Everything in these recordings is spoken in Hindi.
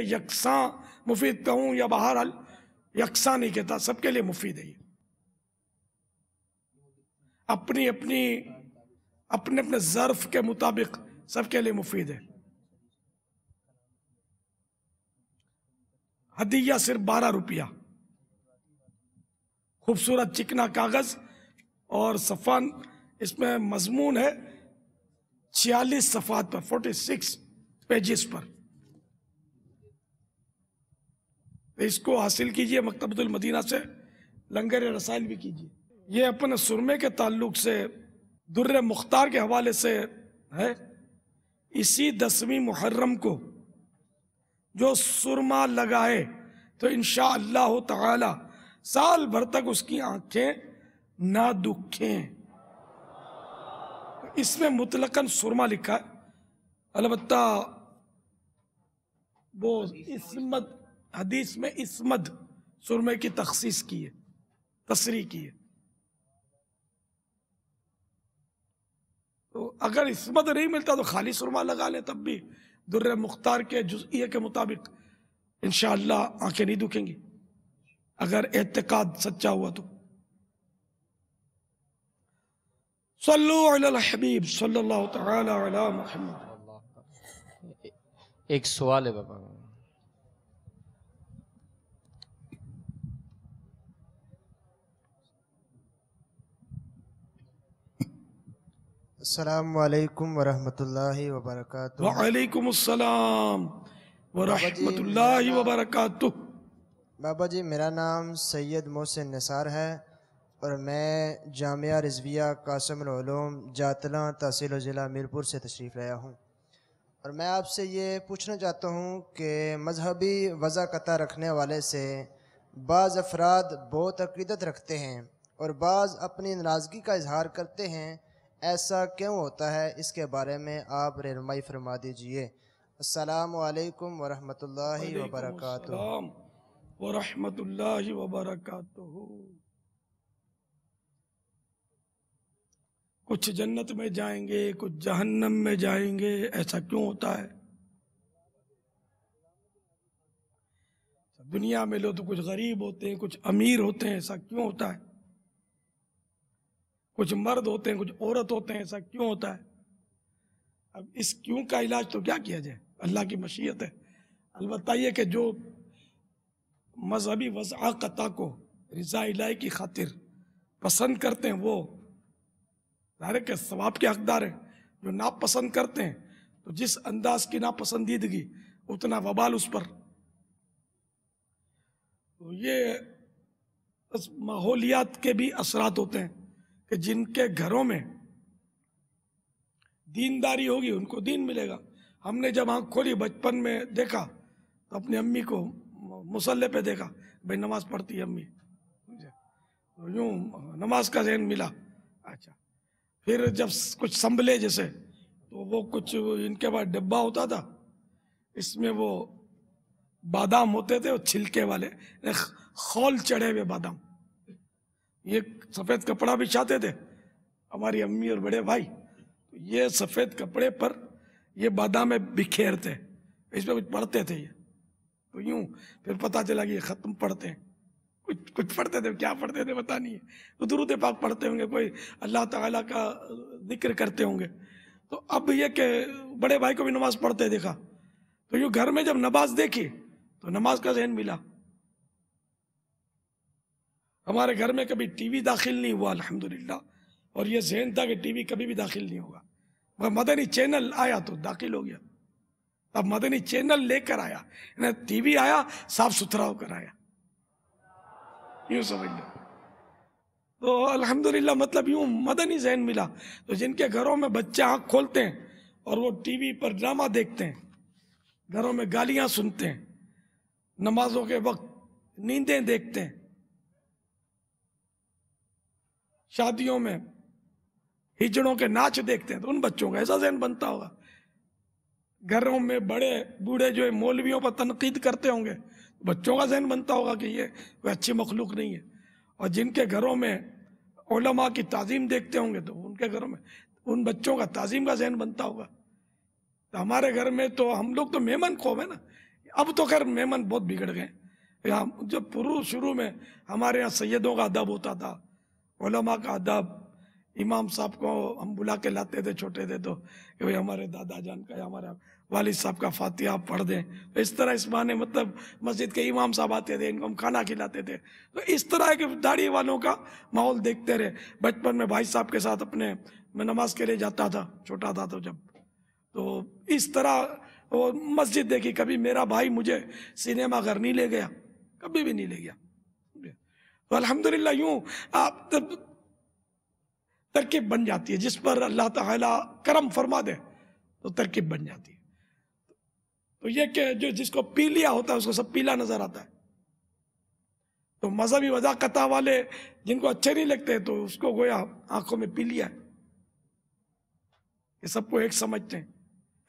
यकसा मुफीद कहूँ या बहरहाल यकसा नहीं कहता, सबके लिए मुफीद है ये। अपनी अपनी, अपने अपने ज़र्फ के मुताबिक सबके लिए मुफीद है। हदिया सिर्फ़ बारह रुपया। खूबसूरत चिकना कागज़ और सफान, इसमें मजमून है छियालीस सफात पर, फोर्टी सिक्स पेजेस पर तो इसको हासिल कीजिए मकतबुल मदीना से लंगर रसाइल भी कीजिए। ये अपने सुरमे के ताल्लुक से दुर्र मुख्तार के हवाले से है। इसी दसवीं मुहर्रम को जो सुरमा लगाए तो इन अल्लाह ताला साल भर तक उसकी आँखें ना दुखें। इसमें मुतलकन सुरमा लिखा है। अलबत्ता वो इसमत हदीस में इसमद, सुरमे की तखसीस की है, तसरी की है। तो अगर इसमत नहीं मिलता तो खाली सुरमा लगा ले, तब भी दुर्र मुख्तार के जुजिए के मुताबिक इन आँखें नहीं दुखेंगी। अगर एतकाद सच्चा हुआ तो। हबीब, सल्लल्लाहु तआला अला मुहम्मद। एक सवाल है बाबा। वरहमतुल्लाहि वबरकातुहू वालेकुम अस्सलाम वरहमतुल्लाहि वबरकातुहू बाबा जी मेरा नाम सैयद मोहसिन निसार है और मैं जामिया रिजविया कासम जातला तहसील ज़िला मीरपुर से तशरीफ़ लाया हूँ। और मैं आपसे ये पूछना चाहता हूँ कि मजहबी वज़ा रखने वाले से बाज़ अफराद बहुत अकीदत रखते हैं और बाज़ अपनी नाराज़गी का इजहार करते हैं ऐसा क्यों होता है? इसके बारे में आप रहनुमाई फरमा दीजिए। असलकम वरहमतुल्लाहि वबरकातुहू। वरहमतुल्लाहि वबरकातुहू। कुछ जन्नत में जाएँगे कुछ जहन्नम में जाएँगे ऐसा क्यों होता है? दुनिया में लोग तो कुछ गरीब होते हैं कुछ अमीर होते हैं ऐसा क्यों होता है? कुछ मर्द होते हैं, कुछ औरत होते हैं, ऐसा क्यों होता है? अब इस क्यों का इलाज तो क्या किया जाए? अल्लाह की मशीयत है। अलबत् यह कि जो मजहबी वज़ाक़ता को रज़ा इलाही की खातिर पसंद करते हैं, वो ज़ाहिर के सवाब के हकदार हैं। जो नापसंद करते हैं तो जिस अंदाज की नापसंदीदगी, उतना वबाल उस पर। तो ये माहौलियात के भी असरात होते हैं। कि जिनके घरों में दीनदारी होगी, उनको दीन मिलेगा। हमने जब आँख खोली बचपन में देखा तो अपनी अम्मी को मुसल्ले पे देखा, भाई नमाज़ पढ़ती है अम्मी। तो यूँ नमाज़ का जहन मिला। अच्छा। फिर जब कुछ संभले जैसे तो वो कुछ इनके पास डिब्बा होता था, इसमें वो बादाम होते थे वो छिलके वाले खौल चढ़े हुए बादाम। ये सफ़ेद कपड़ा बिछाते थे, हमारी अम्मी और बड़े भाई। तो ये सफ़ेद कपड़े पर ये बादाम बिखेरते, इसमें कुछ पढ़ते थे ये। तो यूँ फिर पता चला कि ये ख़त्म पढ़ते हैं। कुछ कुछ पढ़ते थे, क्या पढ़ते थे पता नहीं। है तो दुरुद पाक पढ़ते होंगे, कोई अल्लाह ताला का ज़िक्र करते होंगे। तो अब ये कि बड़े भाई को भी नमाज़ पढ़ते देखा। तो यूँ घर में जब नमाज़ देखी तो नमाज़ का जहन मिला। हमारे घर में कभी टीवी दाखिल नहीं हुआ, अल्हम्दुलिल्लाह। और ये जहन था कि टीवी कभी भी दाखिल नहीं होगा। मगर मदनी चैनल आया तो दाखिल हो गया। अब मदनी चैनल लेकर आया टीवी आया साफ़ सुथरा होकर आया। यूँ समझ लो। तो अल्हम्दुलिल्लाह मतलब यूँ मदनी जहन मिला। तो जिनके घरों में बच्चे आँख खोलते हैं और वो टीवी पर ड्रामा देखते हैं, घरों में गालियाँ सुनते हैं, नमाजों के वक्त नींदें देखते हैं शादियों में हिजड़ों के नाच देखते हैं तो उन बच्चों का ऐसा जहन बनता होगा। घरों में बड़े बूढ़े जो है, मौलवियों पर तनकीद करते होंगे, बच्चों का जहन बनता होगा कि ये कोई अच्छी मखलूक नहीं है। और जिनके घरों में ओलमा की ताज़ीम देखते होंगे तो उनके घरों में, उन बच्चों का ताज़ीम का जहन बनता होगा। तो हमारे घर में तो हम लोग तो मेहमान कौम है ना। अब तो खैर मेमन बहुत बिगड़ गए यहाँ जब शुरू शुरू में हमारे यहाँ सैयदों का अदब होता था उलमा का अदब। इमाम साहब को हम बुला के लाते थे, छोटे थे तो कि भाई हमारे दादा जान का या हमारा वालिद साहब का फातिहा आप पढ़ दें। तो इस तरह इस बहाने मतलब मस्जिद के इमाम साहब आते थे, इनको हम खाना खिलाते थे। तो इस तरह के दाढ़ी वालों का माहौल देखते रहे। बचपन में भाई साहब के साथ अपने, मैं नमाज़ के लिए जाता था, छोटा था तो जब। तो इस तरह वो मस्जिद देखी, कभी मेरा भाई मुझे सिनेमा घर नहीं ले गया, कभी भी नहीं ले गया। तो अल्हम्दुलिल्लाह यूँ आप तरकीब बन जाती है, जिस पर अल्लाह ताला करम फरमा दे तो तरकीब बन जाती है। तो ये कि जो जिसको पी लिया होता है, उसको सब पीला नज़र आता है। तो मजहबी वजाकता वाले जिनको अच्छे नहीं लगते तो उसको गोया आँखों में पी लिया है। ये सबको एक समझते हैं।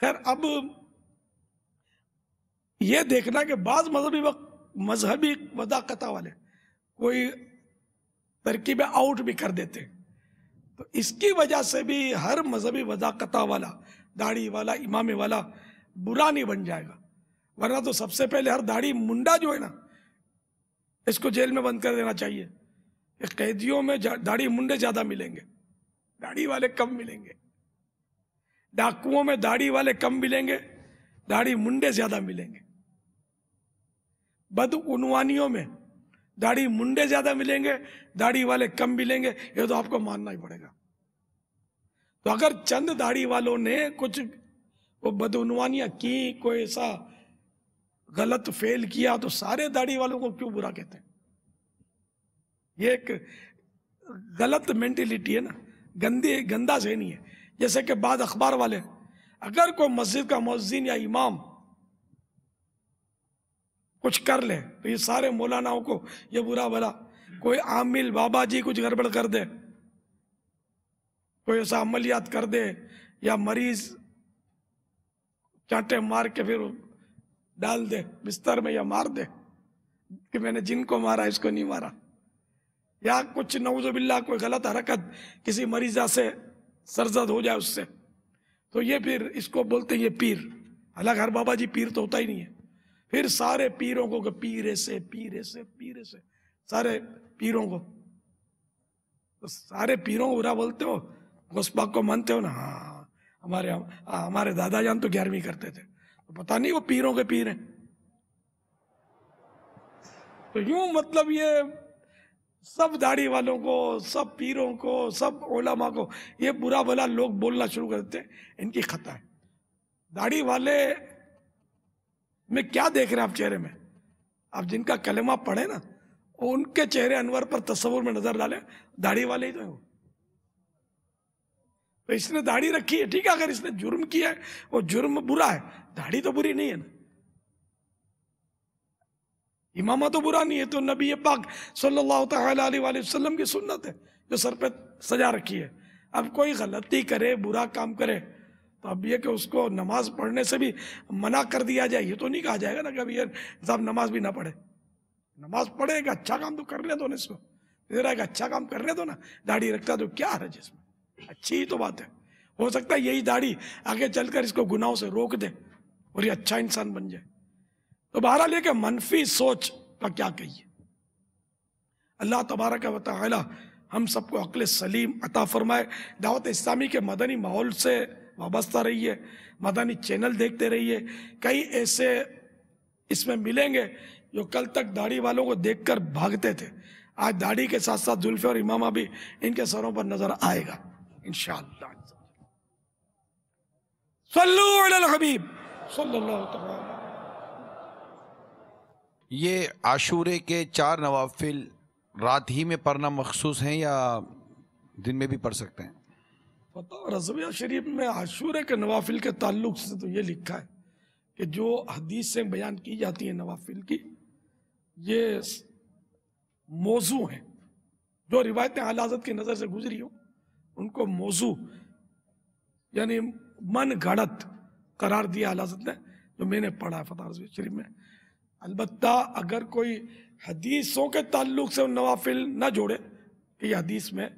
खैर, अब ये देखना कि बाज मजहबी वक्त मजहबी वजाकता वाले कोई तरकीबें आउट भी कर देते। तो इसकी वजह से भी हर मजहबी वदाकता वाला, दाढ़ी वाला, इमामे वाला बुरा नहीं बन जाएगा। वरना तो सबसे पहले हर दाढ़ी मुंडा जो है ना, इसको जेल में बंद कर देना चाहिए। कैदियों में दाढ़ी मुंडे ज़्यादा मिलेंगे। दाढ़ी वाले कम मिलेंगे। डाकुओं में दाढ़ी वाले कम मिलेंगे, दाढ़ी मुंडे ज़्यादा मिलेंगे। बदउनवानियों में दाढ़ी मुंडे ज़्यादा मिलेंगे, दाढ़ी वाले कम मिलेंगे, ये तो आपको मानना ही पड़ेगा। तो अगर चंद दाढ़ी वालों ने कुछ वो बदउनवानियाँ की, कोई ऐसा गलत फेल किया तो सारे दाढ़ी वालों को क्यों बुरा कहते हैं? ये एक गलत मेंटेलिटी है ना, गंदी, गंदा जहनी है। जैसे कि बाद अखबार वाले, अगर कोई मस्जिद का मस्जिद या इमाम कुछ कर ले। तो ये सारे मौलानाओं को ये बुरा भला। कोई आमिल बाबा जी कुछ गड़बड़ कर दे, कोई ऐसा अमलियात कर दे, या मरीज़ चांटे मार के फिर डाल दे, बिस्तर में या मार दे, कि मैंने जिनको मारा, इसको नहीं मारा। या कुछ नवजुबिल्ला कोई गलत हरकत किसी मरीजा से सरजद हो जाए उससे। तो ये फिर इसको बोलते हैं ये पीर। हालाँकि हर बाबा जी पीर तो होता ही नहीं है। फिर सारे पीरों को पीरे से पीरे से पीरे से। सारे पीरों को। तो सारे पीरों को बुरा बोलते हो? घुसपाक को मानते हो ना? हाँ हमारे हाँ, हमारे दादा जान तो ग्यारहवीं करते थे। तो पता नहीं वो पीरों के पीर हैं। तो यूँ मतलब ये सब दाढ़ी वालों को सब पीरों को सब ओलामा को ये बुरा भला लोग बोलना शुरू कर देते हैं। इनकी खता है। दाढ़ी वाले में क्या देख रहे हैं आप चेहरे में? आप जिनका कलेमा पढ़े ना, उनके चेहरे अनवर पर तस्वुर में नज़र डाले, दाढ़ी वाले ही तो हैं तो इसने दाढ़ी रखी है, ठीक है, अगर इसने जुर्म किया है, वो जुर्म बुरा है, दाढ़ी तो बुरी नहीं है ना। इमामा तो बुरा नहीं है तो नबी पाक सल्लल्लाहु अलैहि वसल्लम की सुन्नत है, जो सर पे सजा रखी है। अब कोई गलती करे, बुरा काम करे तो अब यह कि उसको नमाज़ पढ़ने से भी मना कर दिया जाए, ये तो नहीं कहा जाएगा ना कि अभी ये साहब नमाज़ भी ना पढ़े। नमाज़ पढ़ेगा अच्छा काम तो कर करने दो ना इसको। जरा एक अच्छा काम कर करने दो ना, दाढ़ी रखता तो क्या है जिसमें? अच्छी ही तो बात है। हो सकता है यही दाढ़ी आगे चलकर इसको गुनाहों से रोक दे और ये अच्छा इंसान बन जाए। तो बहरहाल ये कि मनफी सोच का क्या कहिए? अल्लाह तबारक का ताला हम सबको अक्ल सलीम अता फरमाए। दावत इस्लामी के मदनी माहौल से वाबस्ता रहिए मदानी चैनल देखते रहिए। कई ऐसे इसमें मिलेंगे जो कल तक दाढ़ी वालों को देखकर भागते थे। आज दाढ़ी के साथ साथ जुल्फे और इमामा भी इनके सरों पर नज़र आएगा। इन हबीब। ये आशूरे के चार नवाफिल रात ही में पढ़ना मखसूस हैं या दिन में भी पढ़ सकते हैं? पता रजविया शरीफ में आशूरे के नवाफिल के ताल्लुक से तो ये लिखा है कि जो हदीस से बयान की जाती है नवाफिल की, ये मौजू हैं। जो रिवायतें आलाजत की नज़र से गुजरी हो, उनको मौजू, यानी मन घड़त करार दिया आलाजत ने, जो मैंने पढ़ा है फतह रजविया शरीफ में। अलबत्ता अगर कोई हदीसों के ताल्लुक से नवाफिल ना जोड़े कि हदीस में,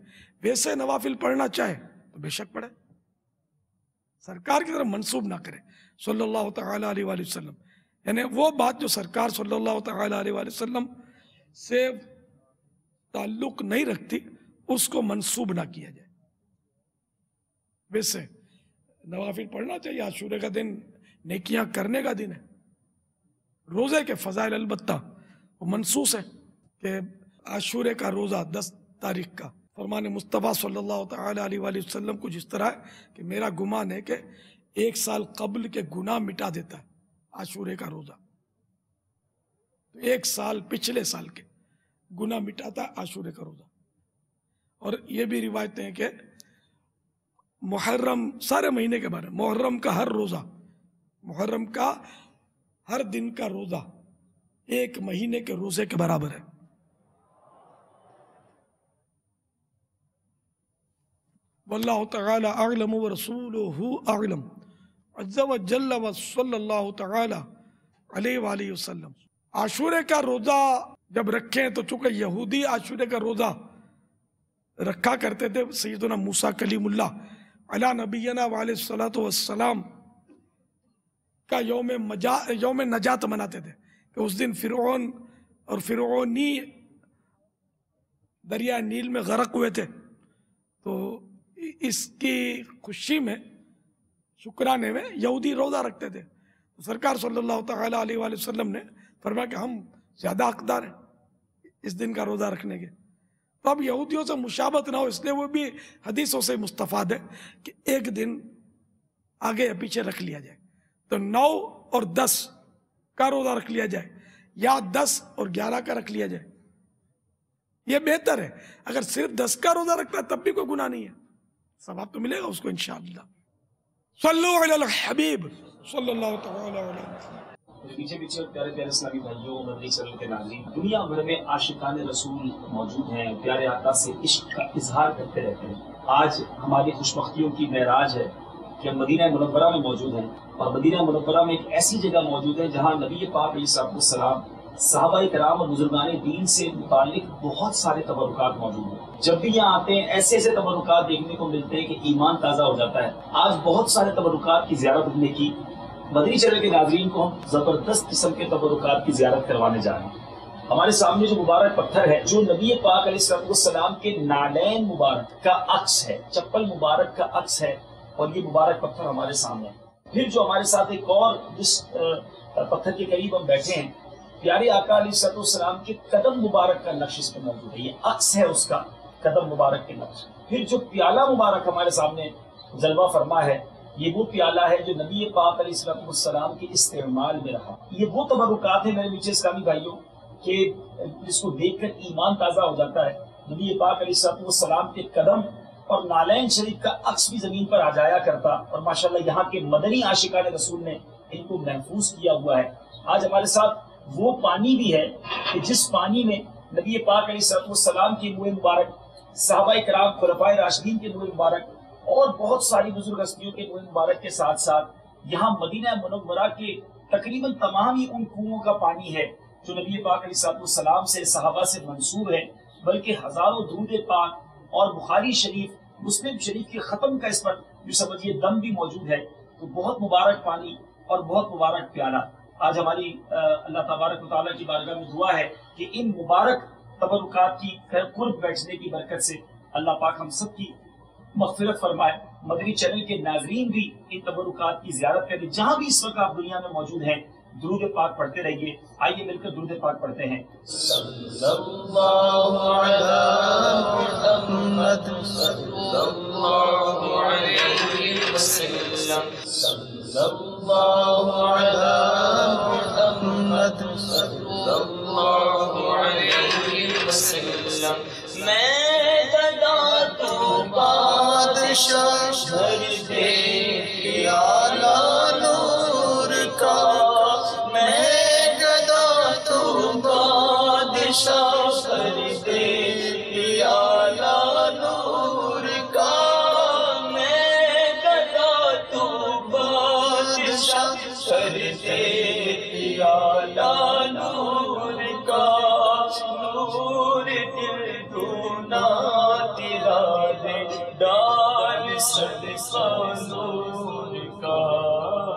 वैसे नवाफिल पढ़ना चाहे तो बेशक पढ़े सरकार की तरफ़ मंसूब ना करे। सल्लल्लाहु अलैहि वसल्लम। यानी वो बात जो सरकार सल्लल्लाहु अलैहि वसल्लम से ताल्लुक नहीं रखती, उसको मंसूब ना किया जाए। वैसे नवाफिल पढ़ना चाहिए आशूरे का दिन, नेकियाँ करने का दिन है। रोज़े के फजाइल अलबत्ता, वो मनसूस है कि आशूरे का रोज़ा दस तारीख का फरमान मुस्तफ़ा ताला अलैहि कुछ इस तरह है कि मेरा गुमान है कि एक साल कबल के गुनाह मिटा देता है आशूरे का रोज़ा। तो एक साल पिछले साल के गुनाह मिटाता है आशूरे का रोज़ा। और ये भी रिवायतें हैं कि मुहर्रम सारे महीने के बारे में, मुहर्रम का हर रोज़ा, मुहर्रम का हर दिन का रोज़ा एक महीने के रोज़े के बराबर है। वल्लाह तआला व रसूलुहु अअलम अज़्ज़ व जल्ल व सल्लल्लाहु तआला अलैहि वालैहि वसल्लम आशूरे का रोज़ा जब रखें तो चूँकि यहूदी आशूरे का रोज़ा रखा करते थे सैयदना मूसा कलीमुल्लाह अला नबीना वाले सलाम का योम मज़ा योम नजात मनाते थे कि उस दिन फिरौन और फिरौनी दरिया नील में गरक हुए थे तो इसकी खुशी में, शुक्राने में यहूदी रोज़ा रखते थे। तो सरकार सल्लल्लाहु अलैहि वसल्लम ने फरमाया कि हम ज़्यादा हकदार हैं इस दिन का रोज़ा रखने के। तो अब यहूदियों से मुशाबत ना हो, इसलिए वो भी हदीसों से मुस्तफ़ाद है कि एक दिन आगे या पीछे रख लिया जाए। तो नौ और दस का रोज़ा रख लिया जाए, या दस और ग्यारह का रख लिया जाए। ये बेहतर है। अगर सिर्फ़ दस का रोज़ा रखता है, तब भी कोई गुनाह नहीं है। सवाब तो मिलेगा, उसको सल्लु हबीब मेरे पीछे पीछे प्यारे प्यारे इस्लामी भाइयों मदनी के नागरिक दुनिया भर में आशिकान रसूल मौजूद हैं, प्यारे आका से इश्क का इजहार करते रहते हैं। आज हमारी खुशबख्तियों की महराज है कि हम मदीना मुनव्वरा में मौजूद हैं और मदीना मुनव्वरा में एक ऐसी जगह मौजूद है जहाँ नबी पाक सलाम साहबा कराम और बुजुर्गान दीन से मुतालिक बहुत सारे तबरुकात मौजूद हैं। जब भी यहाँ आते हैं, ऐसे ऐसे तबरुकात देखने को मिलते हैं कि ईमान ताज़ा हो जाता है। आज बहुत सारे तबरुकात की ज्यारत हमने की। मदनी चैनल के नाजरीन को हम ज़बरदस्त किस्म के तबरुकात की ज्यारत करवाने जा रहे हैं। हमारे सामने जो मुबारक पत्थर है, जो नबी पाक सलाम के नालैन मुबारक का अक्स है, चप्पल मुबारक का अक्स है, और ये मुबारक पत्थर हमारे सामने फिर जो हमारे साथ एक और जिस पत्थर के करीब हम बैठे हैं प्यारे आका सलाम के कदम मुबारक का नक्श इस पर मौजूद है। ये अक्स है उसका कदम मुबारक के नक्श फिर जो प्याला मुबारक हमारे सामने जलवा फरमा है, ये वो प्याला है जो नबी पाक सलाम के इस्तेमाल में रहा। ये वो तबरुकात है मेरे नीचे इस्लामी भाइयों, के जिसको देखकर ईमान ताज़ा हो जाता है। नबी पाक सलाम के कदम और नालैन शरीफ का अक्स भी ज़मीन पर आ जाया करता और माशाल्लाह यहाँ के मदनी आशिका रसूल ने इनको महफूज किया हुआ है। आज हमारे साथ वो पानी भी है कि जिस पानी में नबी पाक सलाम के मुँह मुबारक साहबा कराम खुलफा राशदीन के मुँह मुबारक और बहुत सारी बुज़ुर्ग हस्तियों के मुँह मुबारक के साथ साथ यहाँ मदीना मुनवरा के तकरीबन तमाम ही उन कुओं का पानी है जो नबी पाक सलाम से साहबा से मंसूब है, बल्कि हज़ारों दूध पाक और बुखारी शरीफ, मुस्लिम शरीफ के ख़त्म का इस पर जो समझिए दम भी मौजूद है तो बहुत मुबारक पानी और बहुत मुबारक प्याला। आज हमारी अल्लाह तबारक ताली की बारगाह में दुआ है कि इन मुबारक तबरुकात की कुर्ब बैठने की बरकत से अल्लाह पाक हम सब की मगफिरत फरमाए। मदनी चैनल के नाजरीन भी इन तबरुकात की जियारत करें। जहाँ भी इस वक्त आप दुनिया में मौजूद हैं, दुरूद पाक पढ़ते रहिए। आइए मिलकर दुरूद पाक पढ़ते हैं। मैं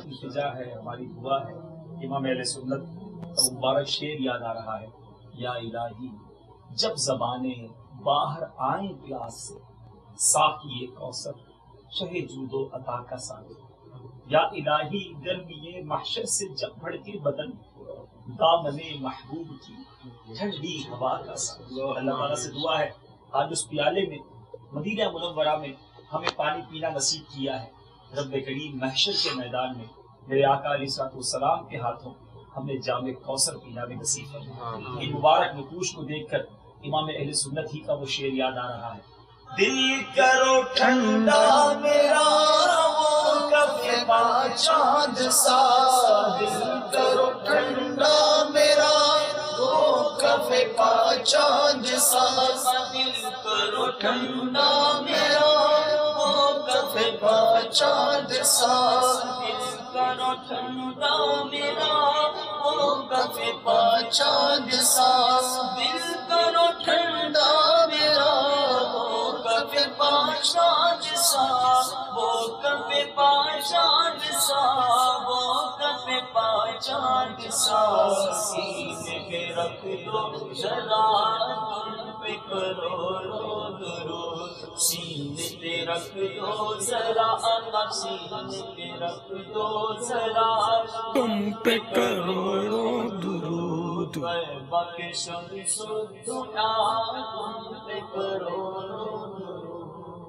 इल्तिजा है हमारी दुआ है इमाम अहले सुन्नत का मुबारक शेर याद आ रहा है या इलाही जब जबाने बाहर आए प्यास से साकिए कौसर शहे जूदो अता का साथ। या इलाही गर्मी महशर से जब भड़के बदन दामने महबूब की ठंडी हवा का साथ। अल्लाह ताला से दुआ है आज उस प्याले में मदीना मुनव्वरा में हमें पानी पीना नसीब किया है। रब करीम महशर के मैदान में मेरे आका सलाम के हाथों हमें जाम कौसर पीना भी नसीब फरमा इन मुबारक नकूश को देखकर इमाम अहले सुन्नत ही का वो शेर याद आ रहा है। दिल करो ठंडा मेरा वो कफे चाँद सा। दिल करो ठंडा मेरा वो कफे चाँद सा। दिल करो ठंडा मेरा वो कफे चाँद सा। दिल करो ठंडा मेरा कफे चाँद सा दिल करो ठंडा मेरा। वो कफे पाशान सा वो कफे पाशान सा वो कफे पाशान सा सीने पे रख दो जरा, तुम पे करो रो, दरो। सीने पे रख दो जरा अल्लाह सीने पे रख दो जरा। तुम पे करोड़ों दुरूद। बाकी शमसो दुआ तुम पे करो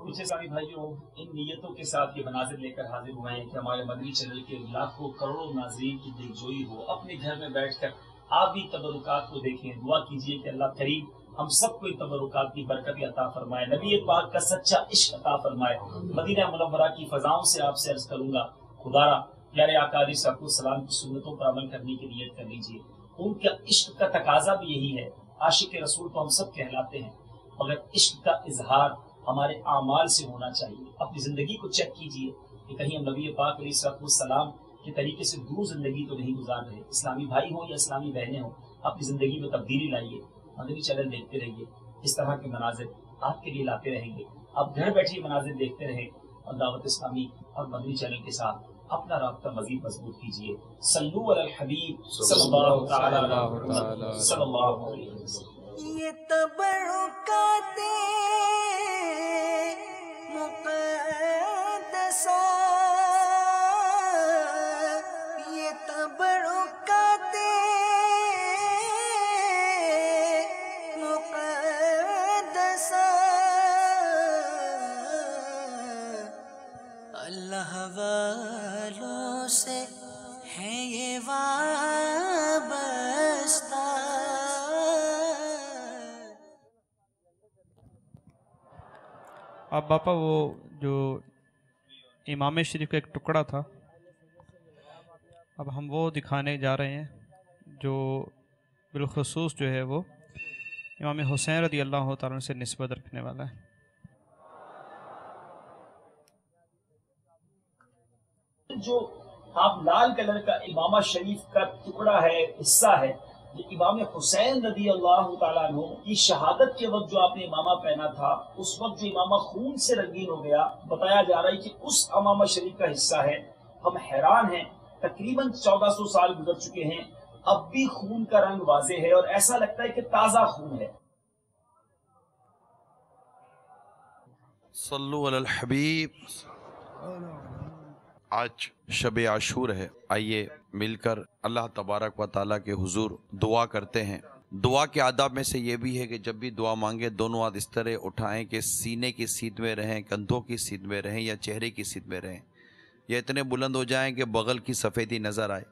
पीछे सारी भाइयों इन नियतों के साथ ये मनाजिर लेकर हाजिर हुए हैं कि हमारे मदनी चैनल के लाखों करोड़ों नाजरीन की दिलजोई हो अपने घर में बैठकर आप भी तबरुकात को देखें दुआ कीजिए कि अल्लाह करीम हम सबको इन तबरुकात की बरकत अता फरमाए। नबी पाक का सच्चा इश्क अता फरमाए। मदीना मुनव्वरा की फजाओं से आपसे अर्ज़ करूँगा, खुदारा, प्यारे आका सलाम की सुन्नतों पर अमल करने की नीयत कर लीजिए। उनका इश्क का तकाजा भी यही है। आशिक रसूल को हम सब कहलाते हैं। मगर इश्क का इजहार हमारे आमाल से होना चाहिए। अपनी ज़िंदगी को चेक कीजिए कि कहीं हम नबी पाक अली सलाम के तरीके से दूर ज़िंदगी तो नहीं गुजार रहे। इस्लामी भाई हो या इस्लामी बहनें हो, अपनी ज़िंदगी में तब्दीली लाइए। मदनी चैनल देखते रहिए। इस तरह के मनाजिर आपके लिए लाते रहेंगे। आप घर बैठे मनाजिर देखते रहे और दावत इस्लामी और मदनी चैनल के साथ अपना रबता मजीद मज़बूत कीजिए। सल्लू हबीब सल्लल्लाहु अलैहि वसल्लम। सल्लल्लाहु अलैहि वसल्लम। ये तबरुकाते मुक़द्दसा अब बापा वो जो इमाम शरीफ का एक टुकड़ा था, अब हम वो दिखाने जा रहे हैं जो बिलखसूस जो है वो इमाम हुसैन रदी अल्लाह ताला से नस्बत रखने वाला है। जो आप लाल कलर का इमामा शरीफ का टुकड़ा है, हिस्सा है ये इमाम हुसैन रदी अल्लाह की शहादत के वक्त जो आपने इमामा पहना था, उस वक्त जो इमामा खून से रंगीन हो गया, बताया जा रहा है कि उस इमामा शरीफ का हिस्सा है। हम हैरान हैं, तकरीबन 1400 साल गुजर चुके हैं, अब भी खून का रंग वाजे है और ऐसा लगता है कि ताज़ा खून है। अलल हबीब। आज शब आशूर है। आइए मिलकर अल्लाह तबारक व ताला के हुजूर दुआ करते हैं। दुआ के आदाब में से ये भी है कि जब भी दुआ मांगे, दोनों हाथ इस तरह उठाएँ कि सीने की सीध में रहें, कंधों की सीध में रहें या चेहरे की सीध में रहें। या इतने बुलंद हो जाएँ कि बगल की सफ़ेदी नज़र आए।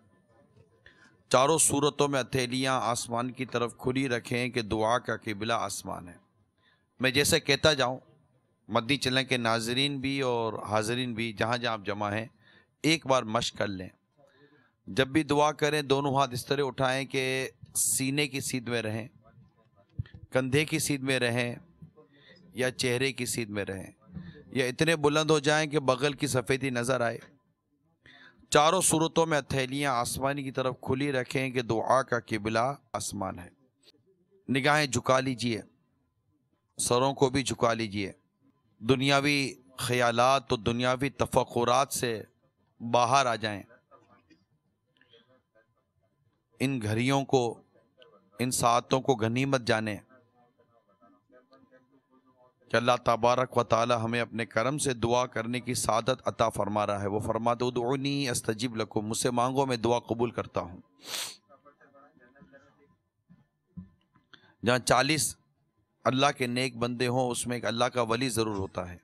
चारों सूरतों में हथेलियाँ आसमान की तरफ़ खुली रखें कि दुआ का किबला आसमान है। मैं जैसे कहता जाऊँ, मद्दी चलें के नाजरीन भी और हाजरीन भी जहाँ जहाँ आप जमा हैं एक बार मश कर लें। जब भी दुआ करें, दोनों हाथ इस तरह उठाएँ कि सीने की सीध में रहें, कंधे की सीध में रहें, या चेहरे की सीध में रहें। या इतने बुलंद हो जाएँ कि बगल की सफ़ेदी नज़र आए। चारों सूरतों में हथेलियाँ आसमानी की तरफ़ खुली रखें कि दुआ का किबला आसमान है। निगाहें झुका लीजिए। सरों को भी झुका लीजिए। दुनियावी ख्यालात तो दुनियावी तफक्रात से बाहर आ जाएँ। इन घड़ियों को, इन सातों को गनीमत जाने। कि अल्लाह तबारक व ताली हमें अपने करम से दुआ करने की सादत अता फरमा रहा है। वो फरमा दो दुनी अस्तजीब लको मुझसे मांगो, मैं दुआ कबूल करता हूँ। जहाँ चालीस अल्लाह के नेक बंदे हों, उसमें एक अल्लाह का वली ज़रूर होता है।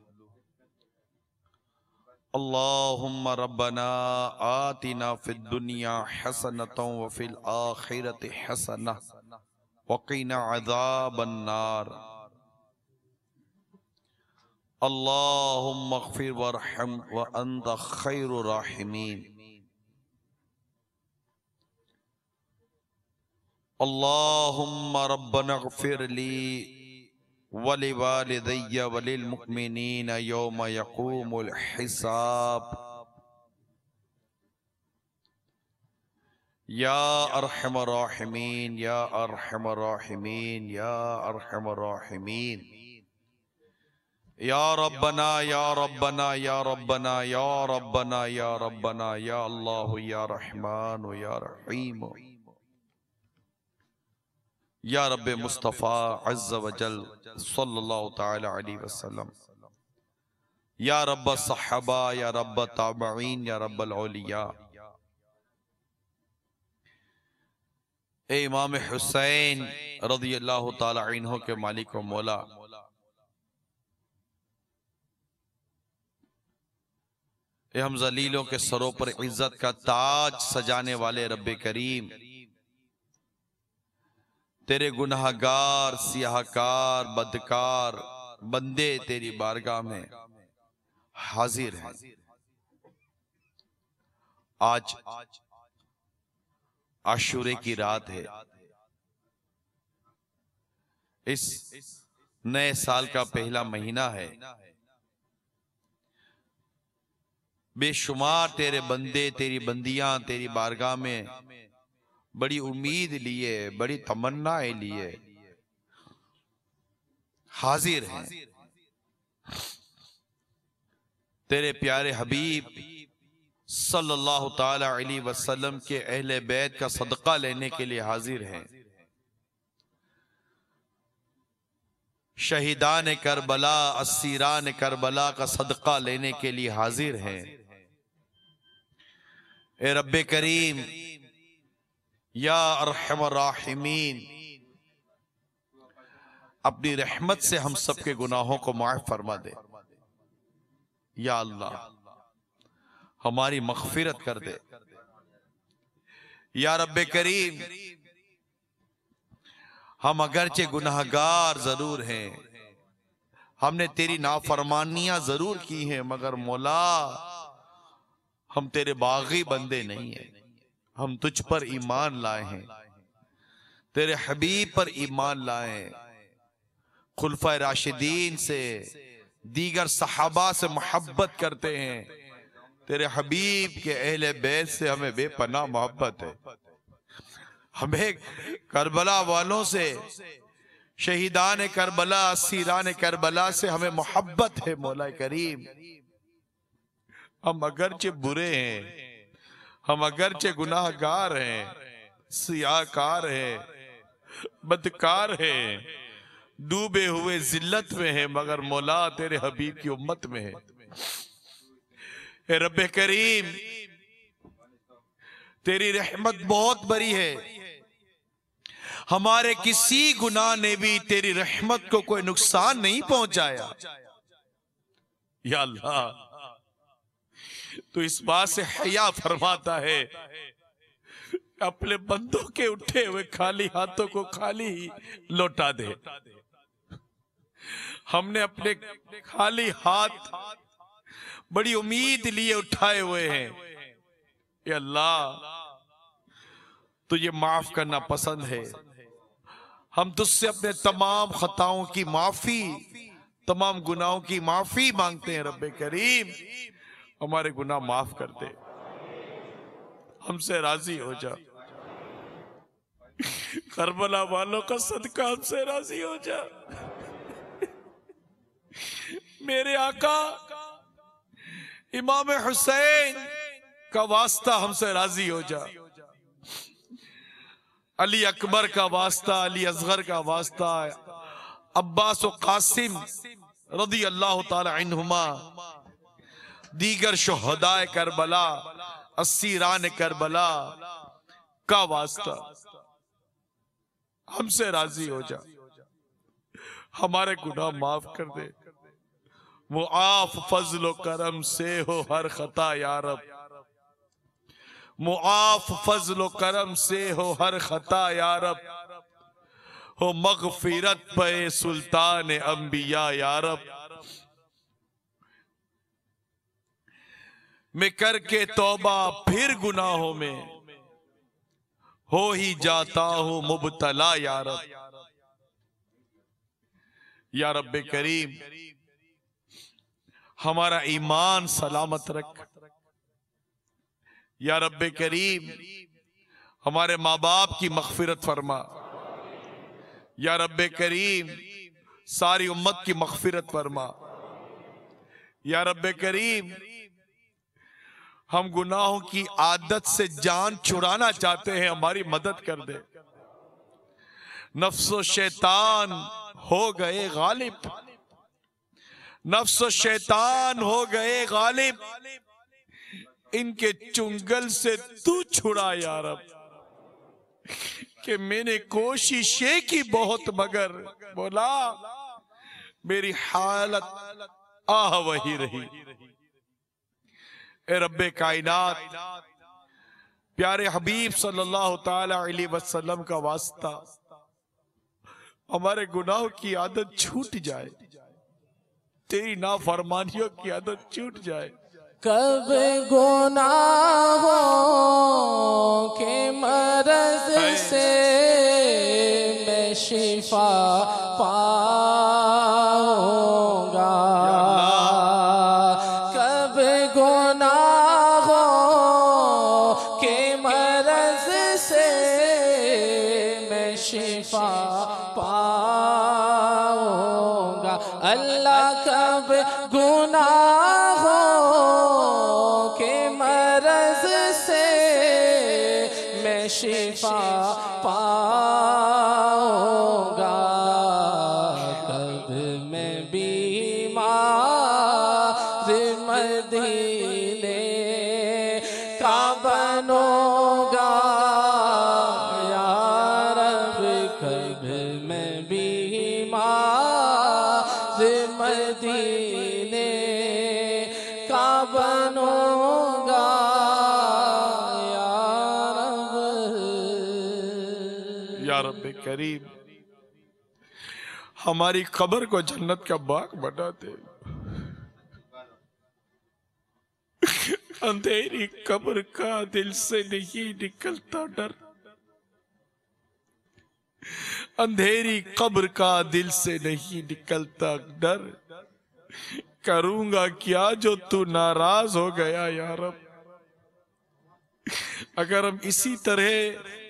अल्लाहुम्मा रब्बना आतिना फिद दुनिया हसनतन व फिल आखिरति हसनह वक़ीना अज़ाबन नार। अल्लाहुम्मा अग़फिर वरहम व अंत खैरुर राहिमीन। अल्लाहुम्मा रब्बना अग़फिर वली वालिदैया वलिल मुमिनीन यौम यक़ूमुल हिसाब या अरहमर राहिमीन या अरहमर राहिमीन या अरहमर राहिमीन या रब्बना या रब्बना या रब्बना या रब्बना या रब्बना या अल्लाह या रहमान या रब मुस्तफ़ा अज़्ज़ वजल सल्लल्लाहु ताला या रब सहाबा, या रब ताबईन, या ए इमाम हुसैन रदी अल्लाह अन्हो के मालिक व मौला। हम जलीलों के सरों पर इज़्ज़त का ताज सजाने वाले रब करीम। तेरे गुनाहगार, सियाहकार, बदकार बंदे तेरी बारगाह में हाजिर हैं। आज आशुरे की रात है। इस नए साल का पहला महीना है। बेशुमार तेरे बंदे, तेरी बंदियाँ, तेरी बारगाह में बड़ी उम्मीद लिए, बड़ी तमन्नाएँ लिए। हाजिर हैं। तेरे प्यारे हबीब, सल्लल्लाहु ताला अलैहि वसल्लम के अहले बैत का सदका लेने के लिए हाजिर हैं। शहीदान करबला असीरान करबला का सदका लेने के लिए हाजिर हैं। ए रब्बे करीम या राहिमीन अपनी रहमत से हम सबके गुनाहों को माफ़ फरमा दे। या अल्लाह, हमारी मगफिरत कर दे। या रब्बे करीम, हम अगरचे गुनाहगार ज़रूर हैं। हमने तेरी नाफरमानियाँ ज़रूर की हैं, मगर मौला, हम तेरे बागी बंदे नहीं हैं। हम तुझ पर ईमान लाए हैं। तेरे हबीब पर ईमान लाए खुलफा राशिदीन से, दीगर सहाबा से मोहब्बत करते हैं। तेरे हबीब के अहले बैत से हमें बेपना मोहब्बत है। हमें करबला वालों से, शहीदान करबला सीरान करबला से हमें मोहब्बत है, मौला करीम। हम अगरचे बुरे हैं। हम अगरचे गुनाहगार हैं, सियाकार हैं, बदकार हैं, डूबे हुए जिल्लत में है, मगर मौला तेरे हबीब की उम्मत में है। रब करीम, तेरी रहमत बहुत बड़ी है। हमारे किसी गुनाह ने भी तेरी रहमत को कोई नुकसान नहीं पहुँचाया। या अल्लाह तो इस बात से हया फरमाता है, अपने बंदों के उठे हुए खाली हाथों को खाली ही लौटा दे। हमने अपने खाली हाथ बड़ी उम्मीद लिए उठाए हुए हैं। अल्लाह तुझे माफ़ करना पसंद है। हम तुझसे अपने तमाम खताओं की माफ़ी, तमाम गुनाहों की माफ़ी मांगते हैं, रब्बे करीम। हमारे गुनाह माफ़ कर दे। हमसे राज़ी हो जा। करबला वालों का सदका हमसे राज़ी हो जा। मेरे आका, इमाम हुसैन का वास्ता हमसे राज़ी हो जा। अली अकबर का वास्ता, अली असगर का वास्ता, अब्बास और कासिम रदी अल्लाह तहुमा दीगर शहदाय करबला अस्सीरान करबला का वास्ता। हमसे राज़ी हो जा। हमारे गुनाह माफ़ कर दे। वो आफ फजलो करम से हो हर खता यारब मुआफ फजलो करम से हो हर खता यारब हो मगफिरत पे सुल्तान अंबिया यारब मैं करके तौबा फिर गुनाहों में। हो ही जाता हूँ मुबतला यार या रब करीम, हमारा ईमान सलामत रख। या रब करीम, हमारे माँ बाप की मगफिरत फरमा। या रब करीम, सारी उम्मत की मगफिरत फरमा। या रब करीम हम गुनाहों की आदत से जान छुड़ाना चाहते हैं, हमारी मदद कर दे। नफ्सो शैतान हो गए गालिब। नफ्सो शैतान हो गए गालिब। इनके चुंगल से तू छुड़ा यार कि मैंने कोशिशें की बहुत मगर। बोला, मेरी हालत आह वही रही। ए रब्बे कायनात। प्यारे हबीब सल्लल्लाहु अलैहि वसल्लम का वास्ता हमारे गुनाहों की आदत छूट जाए तेरी नाफरमानियों की आदत छूट जाए। कब गुनाहों के मरज से मैं शिफा पाऊँगा मरज से मैं शिफा पाऊँगा अल्लाह कब गुनाहों रब करीम हमारी खबर को जन्नत का बाग बना दे अंधेरी कब्र का दिल से नहीं निकलता डर। अंधेरी कब्र का दिल से नहीं निकलता डर। करूँगा क्या जो तू नाराज़ हो गया यार अगर हम इसी तरह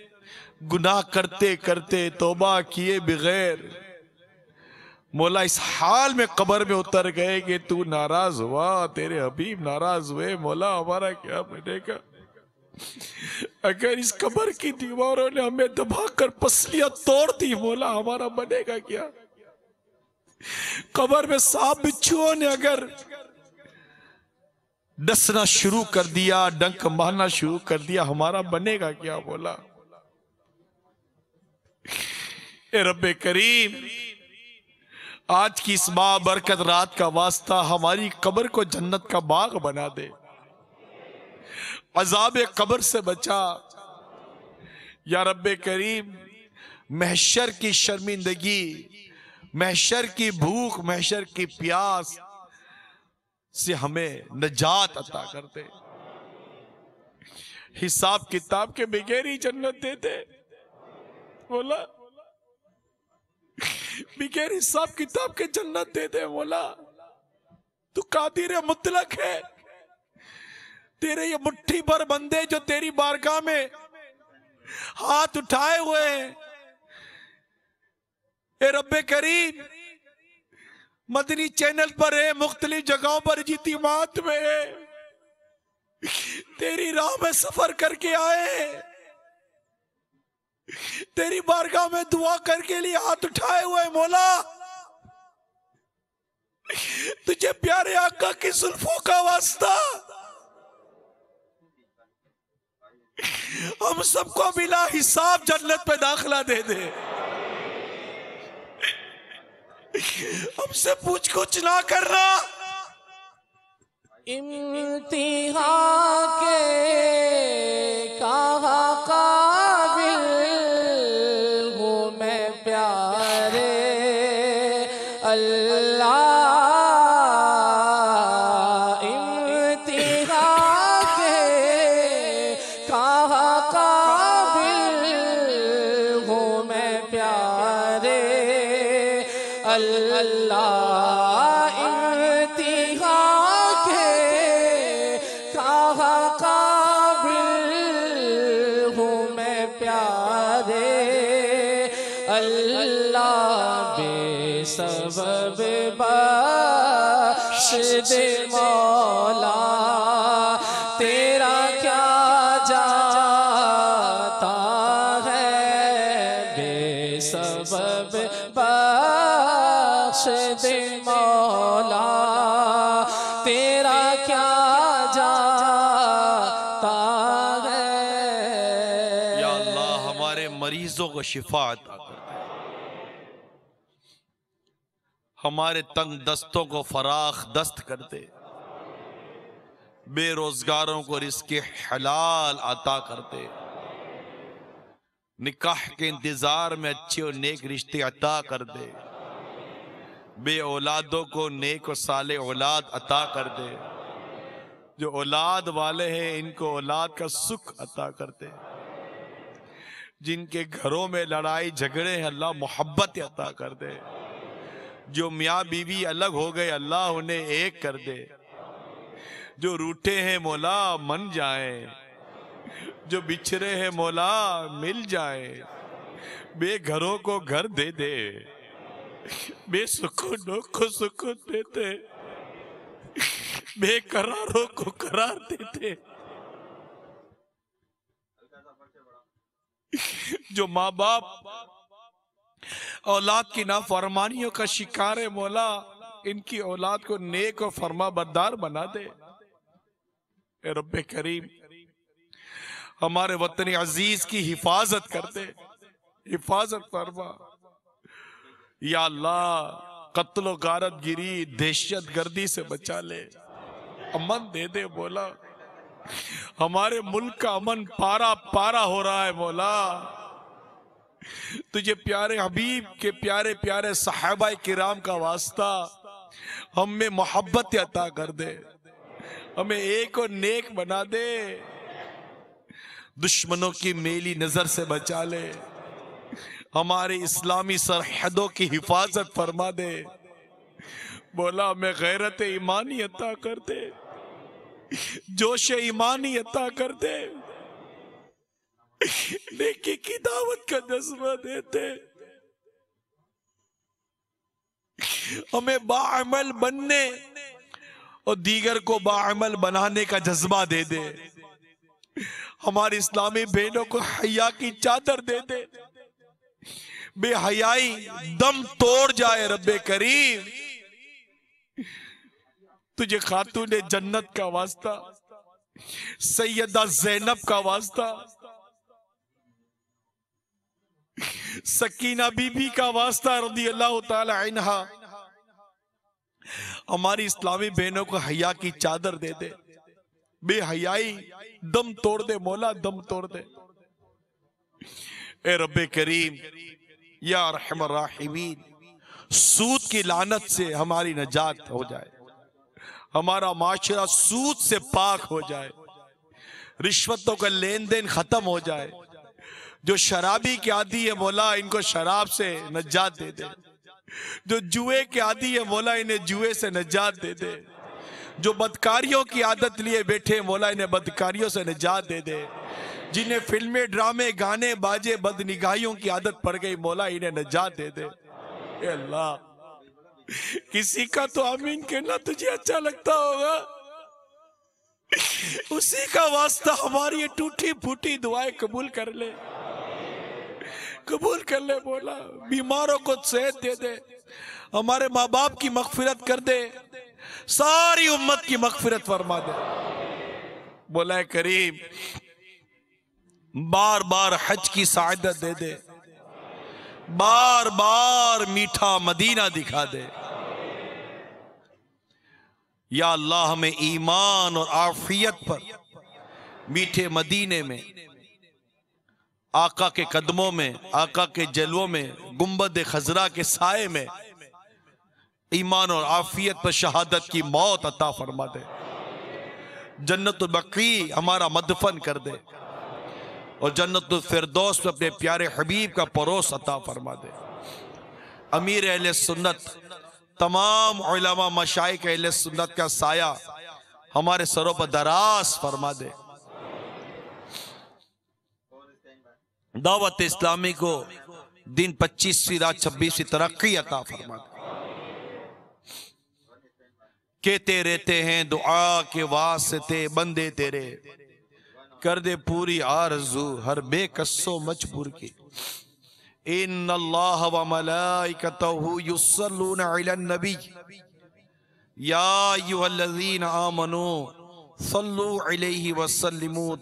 गुनाह करते करते तोबा किए बगैर मौला इस हाल में कबर में उतर गए कि तू नाराज़ हुआ, तेरे हबीब नाराज़ हुए, मौला हमारा क्या बनेगा? अगर इस कबर की दीवारों ने हमें दबाकर पसलियाँ तोड़ दी, मौला हमारा बनेगा क्या? कबर में सांप बिच्छुओं ने अगर डसना शुरू कर दिया, डंक मारना शुरू कर दिया, हमारा बनेगा क्या बोला ए रब्बे करीम, आज की इस माँ बरकत रात का वास्ता हमारी कब्र को जन्नत का बाग बना दे। अजाब कब्र से बचा। या रब करीम, महशर की शर्मिंदगी, महशर की भूख, महशर की प्यास से हमें नजात अता कर दे। हिसाब किताब के बगैर ही जन्नत दे दे बोला? बगैर हिसाब किताब के जन्नत दे दे बोला तू कादिर मुतलक है। तेरे ये मुट्ठी भर बंदे जो तेरी बारगाह में हाथ उठाए हुए हैं। ए रब्बे करीम, मदनी चैनल पर है मुख्तलिफ़ जगहों पर जीती मात में तेरी राह में सफ़र करके आए तेरी बारगाह में दुआ करके लिए हाथ उठाए हुए मौला। तुझे प्यारे आका की सुल्फों का वास्ता। हम सबको मिला हिसाब जन्नत पे दाखला दे दे। हमसे पूछ कुछ ना करना। इम्तिहा के बेसबब बख्श दे मौला। तेरा क्या जाता है? या अल्लाह हमारे मरीजों को शिफा अता हमारे तंग दस्तों को फराख दस्त कर दे। बेरोजगारों को रिस्क हलाल अता कर दे। निकाह के इंतज़ार में अच्छे और नेक रिश्ते अता कर दे। बे औलादों को नेक और साले औलाद अता कर दे। जो औलाद वाले हैं, इनको औलाद का सुख अता कर दे। जिनके घरों में लड़ाई झगड़े हैं, अल्लाह मोहब्बत अता कर दे। जो मियाँ बीवी अलग हो गए, अल्लाह उन्हें एक कर दे। जो रूठे हैं, मौला मन जाए। जो बिछड़े हैं मौला, मिल जाए। बेघरों को घर दे दे। बेसुकूनों को सुकून देते बेकरारों को करार देते जो माँ बाप औलाद की नाफरमानियों का शिकार है मौला, इनकी औलाद को नेक और फरमा बदार बना दे। ए रब्बे करीम हमारे वतन अज़ीज़ की हिफाजत कर दे हिफाजत फरमा। या अल्लाह, कत्लो गारत गिरी दहशत गर्दी से बचा ले। अमन दे दे बोला। हमारे मुल्क का अमन पारा पारा हो रहा है बोला। तुझे प्यारे हबीब के प्यारे प्यारे साहबा किराम का वास्ता हम मोहब्बत अता कर दे। हमें एक और नेक बना दे। दुश्मनों की मेली नज़र से बचा ले। हमारे इस्लामी सरहदों की हिफाजत फरमा दे। बोला हमें गैरत ईमानी अता कर दे जोश ईमानी अता कर दे नेकी की दावत का जज्बा देते। हमें बामल बनने और दीगर को बाअमल बनाने का जज्बा दे दे। हमारी इस्लामी बहनों को हया की चादर दे दे। बेहयाई दम तोड़ जाए रब्बे करीम। तुझे खातून जन्नत का वास्ता, सैयदा जैनब का वास्ता, सकीना बीबी का वास्ता रदी अल्लाह इन्हा हमारी इस्लामी बहनों को हया की चादर दे दे। बेहयाई, दम तोड़ दे, मौला, दम तोड़ दे। ए रब्बे करीम, या राहिमीन सूद की लानत से हमारी नजात हो जाए। हमारा माशरा सूद से पाक हो जाए। रिश्वतों का लेन देन खत्म हो जाए। जो शराबी के आदि है, मौला, इनको शराब से नजात दे दे। जो जुए के आदि है, मौला, इन्हें जुए से नजात दे दे। जो बदकारियों की आदत लिए बैठे मौला इन्हें बदकारियों से निजात दे दे। जिन्हें फ़िल्में, ड्रामे, गाने, बाजे, बदनिगाहियों की आदत पड़ गई, मौला इन्हें निजात दे दे। अल्लाह, किसी का तो आमीन कहना तुझे अच्छा लगता होगा। उसी का वास्ता हमारी टूटी फूटी दुआएँ कबूल कर ले। कबूल कर ले बोला बीमारों को सेहत दे दे। हमारे माँ बाप की मगफिरत कर दे। सारी उम्मत की मगफिरत फरमा दे। बोला करीब बार बार हज की सादत दे दे। बार बार मीठा मदीना दिखा दे। या अल्लाह, हमें ईमान और आफियत पर मीठे मदीने में, आका के कदमों में, आका के जलवों में गुंबद खजरा के साय में ईमान और आफियत पर शहादत की मौत अता फरमा दे। जन्नत बकी हमारा मदफन कर दे और जन्नत फिरदौस में अपने प्यारे हबीब का परोस अता फरमा दे। अमीर अहल सुन्नत, तमाम मशाइक अहल सुन्नत का साया हमारे सरों पर दराज फरमा दे। दावत इस्लामी को दिन पच्चीसवीं रात छब्बीसवीं तरक्की अता फरमा दे। कहते रहते हैं दुआ के वास्ते बंदे तेरे। कर दे पूरी आरज़ू हर बेकसो मजबूर की। इन अल्लाह व मलाइकतहु युसल्लूना नबी। या अय्युहल्लज़ीना आमनू सल्लु अलैहि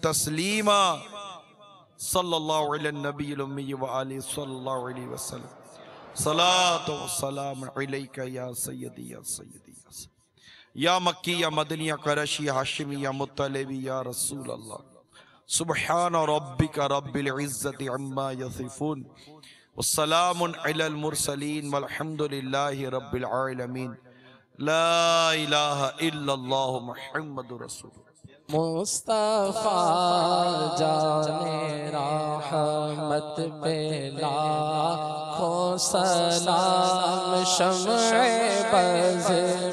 तस्लीमा। सल्लल्लाहु अलैहि नबी व आलिहि सल्लल्लाहु अलैहि व सलाम अलैका या सय्यदी या सय्यदी। या सय्यदी। या मक्की या मदनी या करशी या हाशिमी या मुत्तलिबी या रसूल अल्लाह सुबहान रब्बिका रब्बिल इज्जति अम्मा यसिफून वस्सलाम अलल मुरसलीन वल्हम्दुलिल्लाहि रब्बिल आलमीन ला इलाहा इल्लल्लाह मुहम्मदुर रसूल मुस्तफ़ा जाने रहमत पे लाखों सलाम शम्ए बज़ में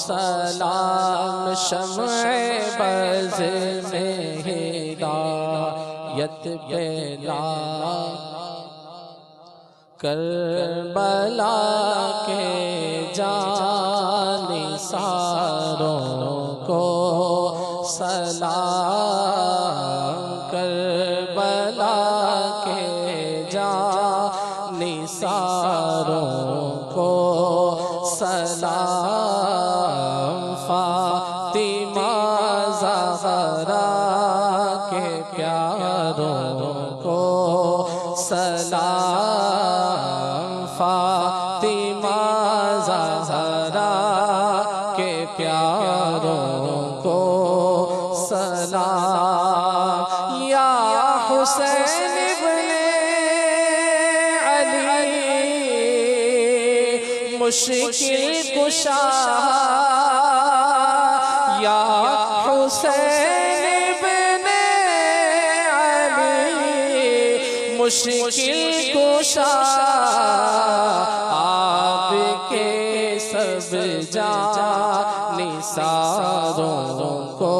सलाम शम्ए बज़ में हिदायत पे लाखों करबला मुश्किल कुशा या हुसैन इब्ने अली मुश्किल कुशा आपके सब जा सारों को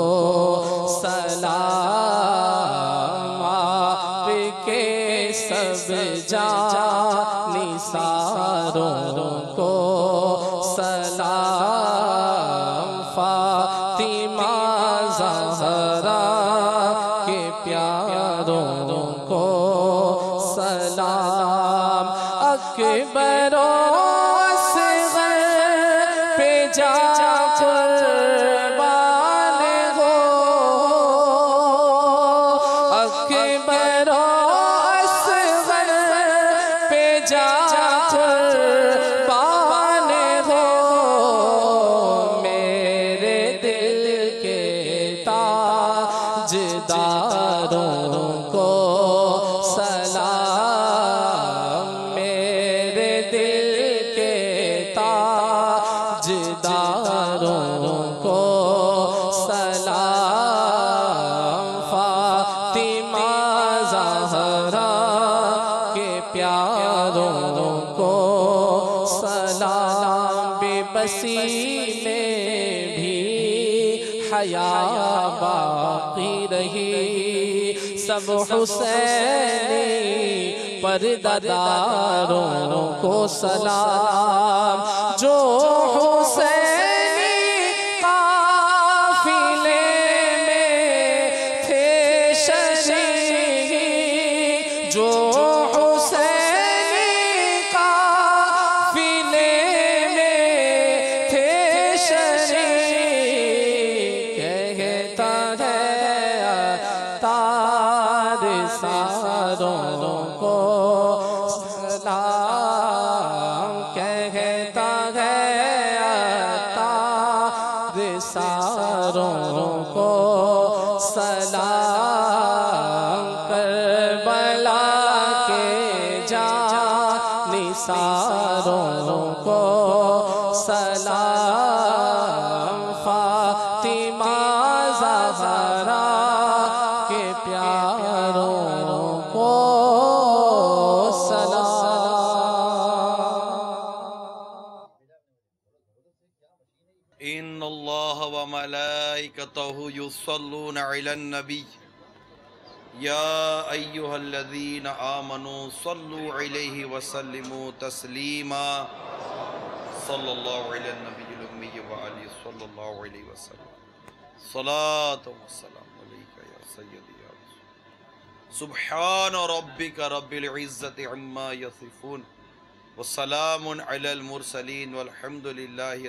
ताजदारों को सलाम। प्यारों को सलाम। बेबसी में भी हया बाकी रही। सब हुसैनी परदादारों को सलाम। अल्लाह व मलाइकतहु युसल्लून अलन नबी या अय्युहल्लज़ीन आमनू सल्लु अलैहि व सल्लिमू तस्लीमा सल्लल्लाहु अलैहि नबील उम्मी व आलिहि सल्लल्लाहु अलैहि वसल्लम सलात व सलाम अलैका या सय्यदी या रसूल सुब्हान रब्बिका रब्बिल इज्जति अम्मा यसिफून व सलामुन अलल मुरसलीन वल्हम्दुलिल्लाहि